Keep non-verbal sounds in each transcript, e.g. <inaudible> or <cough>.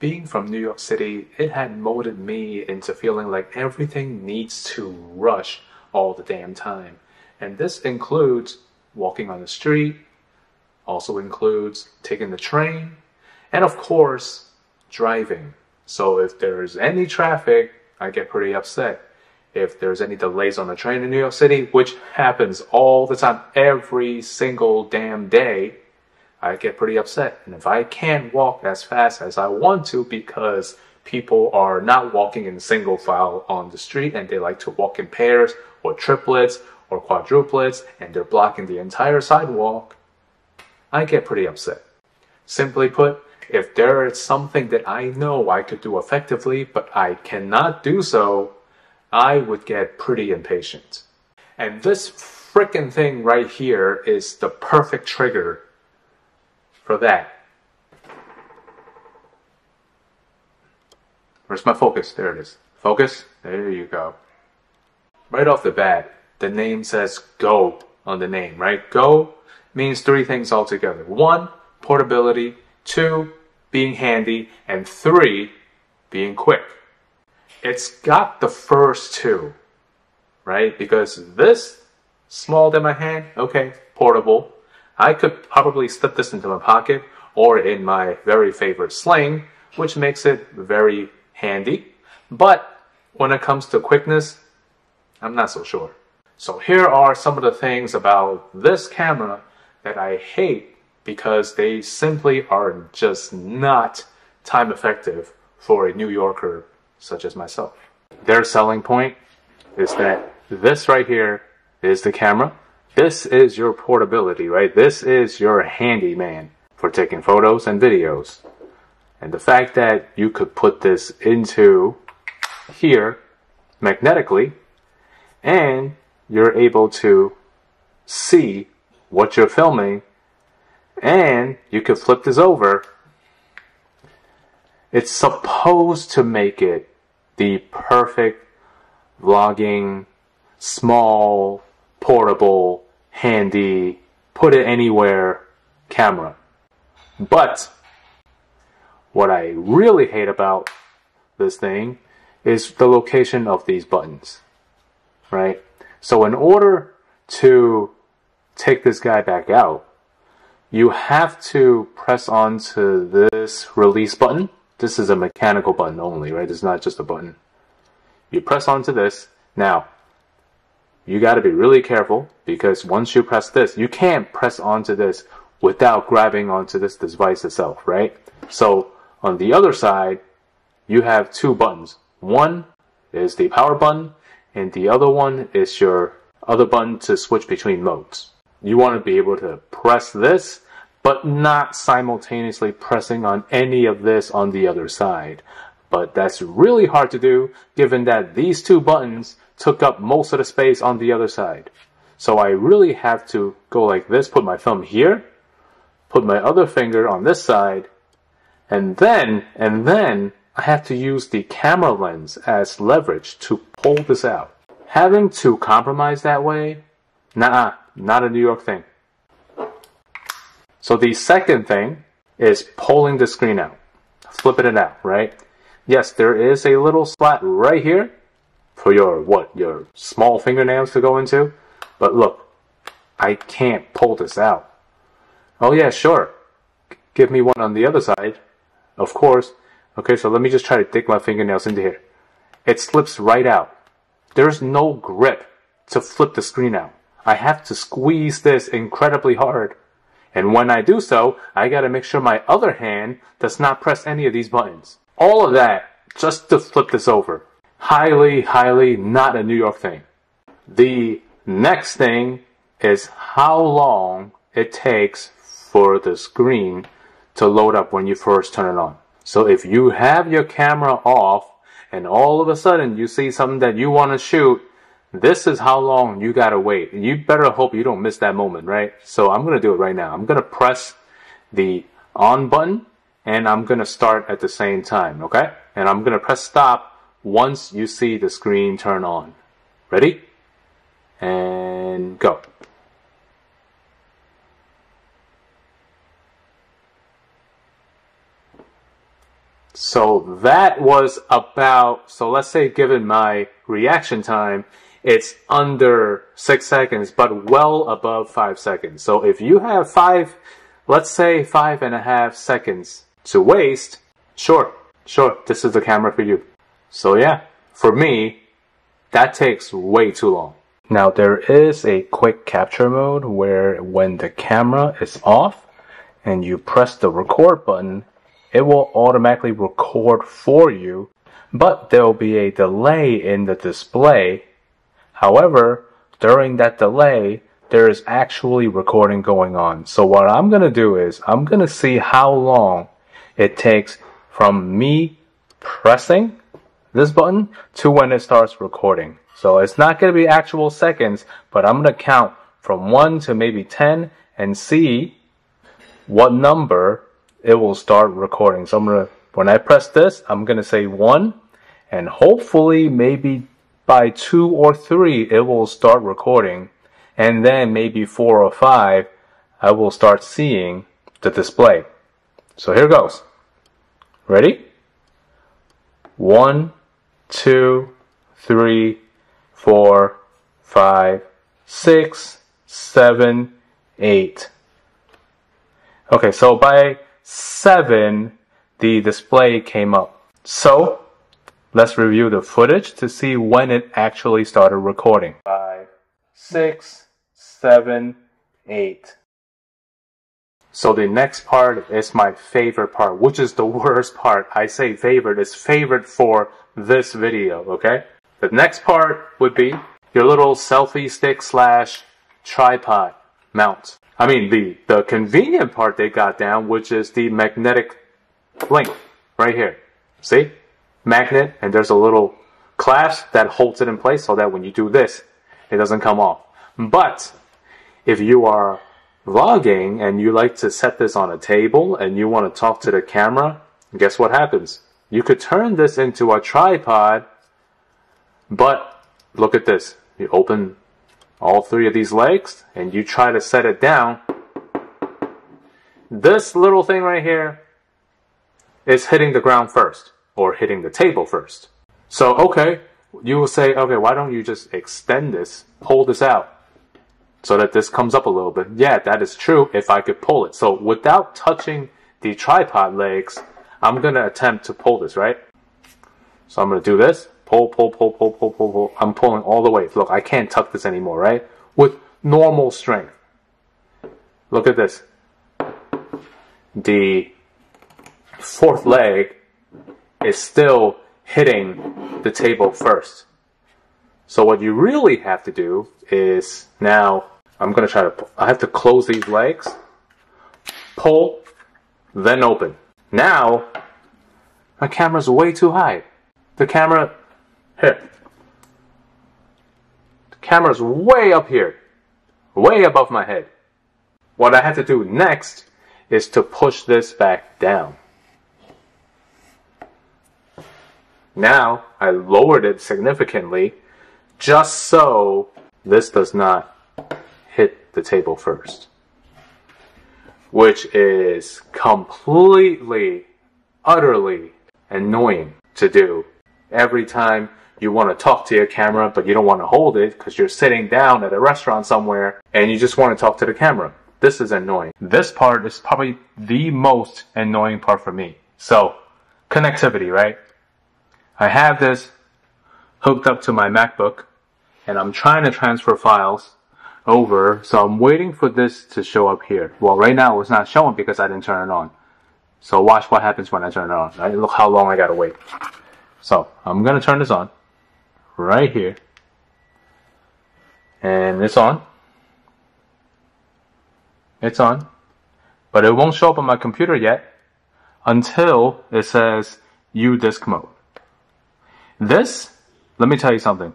being from New York City, it had molded me into feeling like everything needs to rush all the damn time. And this includes walking on the street, also includes taking the train, and of course, driving. So if there's any traffic, I get pretty upset. If there's any delays on the train in New York City, which happens all the time, every single damn day, I get pretty upset. And if I can't walk as fast as I want to because people are not walking in single file on the street and they like to walk in pairs or triplets or quadruplets and they're blocking the entire sidewalk, I get pretty upset. Simply put, if there is something that I know I could do effectively but I cannot do so, I would get pretty impatient. And this frickin' thing right here is the perfect trigger for that. Where's my focus? There it is. Focus. There you go. Right off the bat, the name says go on the name, right? Go means three things altogether. One, portability. Two, being handy. And three, being quick. It's got the first two, right? Because this, small than my hand, okay, portable. I could probably slip this into my pocket or in my very favorite sling, which makes it very handy. But when it comes to quickness, I'm not so sure. So here are some of the things about this camera that I hate because they simply are just not time effective for a New Yorker such as myself. Their selling point is that this right here is the camera this is your portability, right? This is your handyman for taking photos and videos. And the fact that you could put this into here magnetically and you're able to see what you're filming and you could flip this over. It's supposed to make it the perfect vlogging, small, portable, handy, put it anywhere camera. But what I really hate about this thing is the location of these buttons, right? So in order to take this guy back out, you have to press onto this release button. This is a mechanical button only, right? It's not just a button. You press onto this. Now, you got to be really careful because once you press this, you can't press onto this without grabbing onto this device itself, right? So on the other side, you have two buttons. One is the power button and the other one is your other button to switch between modes. You want to be able to press this, but not simultaneously pressing on any of this on the other side. But that's really hard to do given that these two buttons took up most of the space on the other side. So I really have to go like this, put my thumb here, put my other finger on this side, and then, and then I have to use the camera lens as leverage to pull this out. Having to compromise that way, nah, not a New York thing. So the second thing is pulling the screen out, flipping it out, right? Yes, there is a little slat right here for your what your small fingernails to go into? But look I can't pull this out. Oh yeah sure. Give me one on the other side. Of course. Okay so let me just try to dig my fingernails into here. It slips right out. There's no grip to flip the screen out. I have to squeeze this incredibly hard. And when I do so I gotta make sure my other hand does not press any of these buttons. All of that just to flip this over highly, highly not a New York thing. The next thing is how long it takes for the screen to load up when you first turn it on. So if you have your camera off and all of a sudden you see something that you want to shoot, this is how long you gotta wait. You better hope you don't miss that moment, right? So I'm gonna do it right now. I'm gonna press the on button and I'm gonna start at the same time, okay? And I'm gonna press stop once you see the screen turn on. Ready? And go. So that was about, so let's say given my reaction time, it's under six seconds, but well above five seconds. So if you have five, let's say five and a half seconds to waste, sure, sure, this is the camera for you. So yeah, for me, that takes way too long. Now there is a quick capture mode where when the camera is off and you press the record button, it will automatically record for you, but there will be a delay in the display However, during that delay, there is actually recording going on. So what I'm going to do is I'm going to see how long it takes from me pressing this button to when it starts recording. So it's not going to be actual seconds, but I'm going to count from 1 to maybe 10 and see what number it will start recording. So I'm going to, when I press this, I'm going to say 1 and hopefully maybe by two or three, it will start recording. And then maybe four or five, I will start seeing the display. So here goes. Ready? One, two, three, four, five, six, seven, eight. Okay, so by seven, the display came up. So Let's review the footage to see when it actually started recording. Five, six, seven, eight. So the next part is my favorite part, which is the <laughs> worst part. I say favorite, is favorite for this video, okay? The next part would be your little selfie stick slash tripod mount. I mean, the, the convenient part they got down, which is the magnetic link right here. See? magnet and there's a little clasp that holds it in place so that when you do this, it doesn't come off. But if you are vlogging and you like to set this on a table and you want to talk to the camera, guess what happens? You could turn this into a tripod, but look at this. You open all three of these legs and you try to set it down. This little thing right here is hitting the ground first or hitting the table first. So, okay, you will say, okay, why don't you just extend this, pull this out, so that this comes up a little bit. Yeah, that is true if I could pull it. So without touching the tripod legs, I'm going to attempt to pull this, right? So I'm going to do this, pull, pull, pull, pull, pull, pull, pull. I'm pulling all the way. Look, I can't tuck this anymore, right? With normal strength. Look at this. The fourth leg is still hitting the table first. So what you really have to do is now I'm going to try to, I have to close these legs, pull, then open. Now, my camera's way too high. The camera, here. The camera's way up here, way above my head. What I have to do next is to push this back down. Now I lowered it significantly just so this does not hit the table first. Which is completely, utterly annoying to do every time you want to talk to your camera, but you don't want to hold it because you're sitting down at a restaurant somewhere and you just want to talk to the camera. This is annoying. This part is probably the most annoying part for me. So, connectivity, right? I have this hooked up to my MacBook and I'm trying to transfer files over. So I'm waiting for this to show up here. Well, right now it's not showing because I didn't turn it on. So watch what happens when I turn it on. Right? Look how long I gotta wait. So I'm gonna turn this on right here. And it's on. It's on. But it won't show up on my computer yet until it says U disk mode. This, let me tell you something.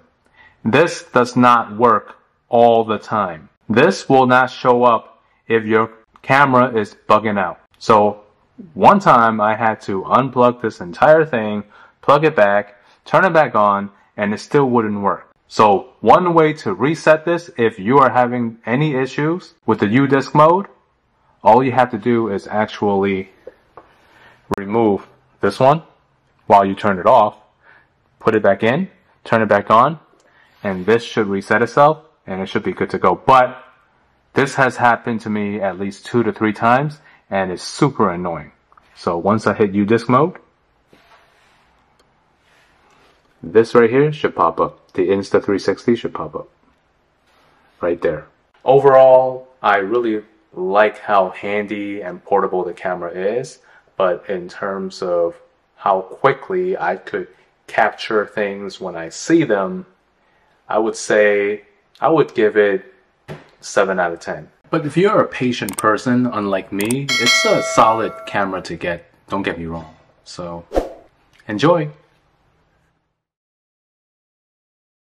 This does not work all the time. This will not show up if your camera is bugging out. So one time I had to unplug this entire thing, plug it back, turn it back on, and it still wouldn't work. So one way to reset this if you are having any issues with the U-Disk mode, all you have to do is actually remove this one while you turn it off, put it back in, turn it back on, and this should reset itself and it should be good to go. But this has happened to me at least two to three times and it's super annoying. So once I hit U-Disk mode, this right here should pop up. The Insta360 should pop up. Right there. Overall, I really like how handy and portable the camera is, but in terms of how quickly I could capture things when I see them, I would say I would give it 7 out of 10. But if you're a patient person, unlike me, it's a solid camera to get, don't get me wrong. So, enjoy!